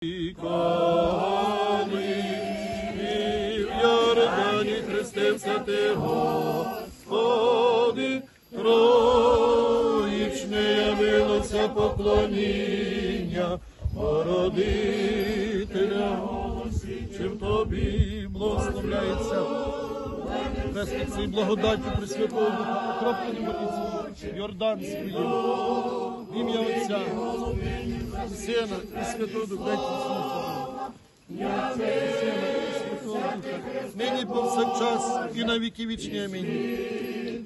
Коли і в Йордані хрестився ти, Господи, троїчне явилося поклоніння, породителя, чим тобі благословляється Хреститься і благодаті Пресвятого Духа, окроплені молитві, Йордан в ім'я Отця, Сина і Святого Духа, нині повсякчас і на віки вічні. Амінь.